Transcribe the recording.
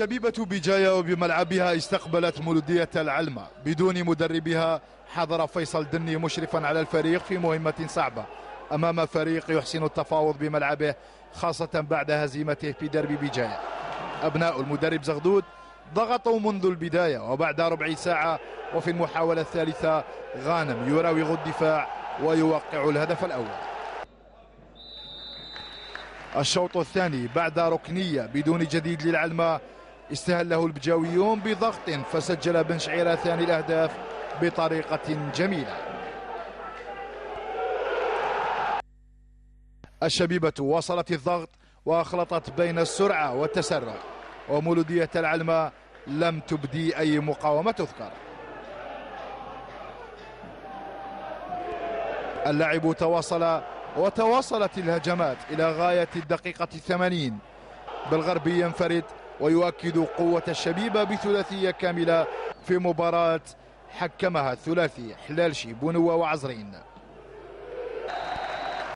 شبيبة بجاية وبملعبها استقبلت مولودية العلمة بدون مدربها حضر فيصل دني مشرفا على الفريق في مهمة صعبة. أمام فريق يحسن التفاوض بملعبه خاصة بعد هزيمته في درب بجاية. أبناء المدرب زغدود ضغطوا منذ البداية وبعد ربع ساعة وفي المحاولة الثالثة غانم يراوغ الدفاع ويوقع الهدف الأول. الشوط الثاني بعد ركنية بدون جديد للعلمة استهله البجاويون بضغط فسجل بن شعيرة ثاني الأهداف بطريقة جميلة. الشبيبة وصلت الضغط وأخلطت بين السرعة والتسرع ومولودية العلمة لم تبدي أي مقاومة تذكر. اللعب تواصل وتواصلت الهجمات إلى غاية الدقيقة الثمانين. بالغربي ينفرد ويؤكد قوة الشبيبة بثلاثية كاملة في مباراة حكمها الثلاثي حلالشي بونوة وعزرين.